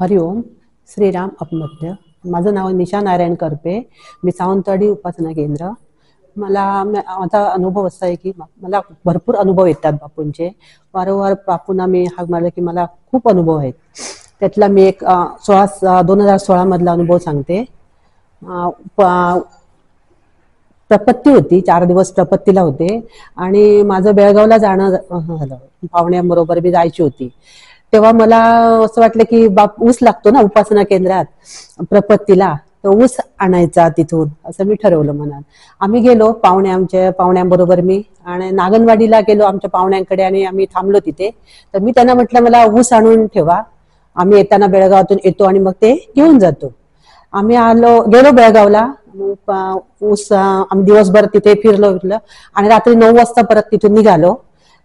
हरिओम श्रीराम अपमध्य. माझं नाव निशा नारायण करपे. मी सावंतवाडी उपासना केंद्र. मला माझा अनुभव असा आहे की मला भरपूर अनुभव येतात बापूंचे. वारंवार बापूंना मी हाक मारलं की मला खूप अनुभव आहेत. त्यातला मी एक सोळा दोन हजार सोळा मधला अनुभव सांगते. प्रपत्ती होती चार दिवस प्रपत्तीला होते. आणि माझं बेळगावला जाणं झालं. पाहुण्यांबरोबर मी जायची होती. तेव्हा मला असं वाटलं की बाप ऊस लागतो ना उपासना केंद्रात प्रपत्तीला. तर ऊस आणायचा तिथून असं मी ठरवलं मनात. आम्ही गेलो पाहुणे आमच्या पाहुण्यांबरोबर मी. आणि नागनवाडीला गेलो आमच्या पाहुण्यांकडे आणि आम्ही थांबलो तिथे. तर मी त्यांना म्हटलं मला ऊस आणून ठेवा. आम्ही येताना बेळगावातून येतो आणि मग ते घेऊन जातो. आम्ही आलो गेलो बेळगावला. ऊस आम्ही दिवसभर तिथे फिरलो फिरलो. आणि रात्री नऊ वाजता परत तिथून निघालो.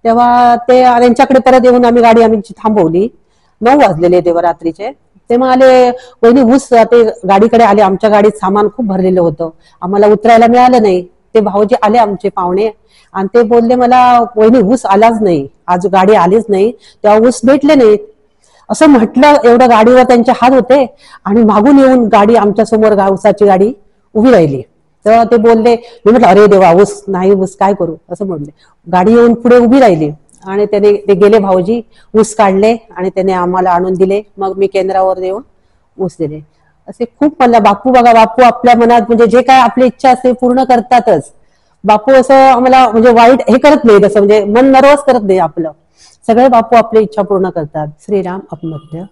तेव्हा ते त्यांच्याकडे परत येऊन आम्ही गाडी आम्ही थांबवली. नऊ वाजलेले तेव्हा रात्रीचे ते मग आले पहिली ऊस ते गाडीकडे आले. आमच्या गाडीत सामान खूप भरलेलं होतं. आम्हाला उतरायला मिळालं नाही. ते भाऊजी आले आमचे पाहुणे. आणि ते बोलले मला वहिनी ऊस आलाच नाही. आज गाडी आलीच नाही. तेव्हा ऊस भेटले नाहीत. असं म्हटलं एवढं गाडीवर त्यांचे हात होते. आणि मागून येऊन गाडी आमच्यासमोर गावसाची गाडी उभी राहिली. तेव्हा ते बोलले मी म्हटलं अरे देवा ऊस नाही ऊस काय करू? असं म्हणले गाडी येऊन पुढे उभी राहिली आणि त्याने ते गेले भाऊजी ऊस काढले आणि त्याने आम्हाला आणून दिले. मग मी केंद्रावर येऊन ऊस दिले. असे खूप मला बापू बघा बापू आपल्या मनात म्हणजे जे काय आपली इच्छा असते पूर्ण करतातच. बापू असं आम्हाला म्हणजे वाईट हे करत नाही तसं म्हणजे मन नर्वस करत नाही आपलं. सगळे बापू आपली इच्छा पूर्ण करतात. श्रीराम अपमध्य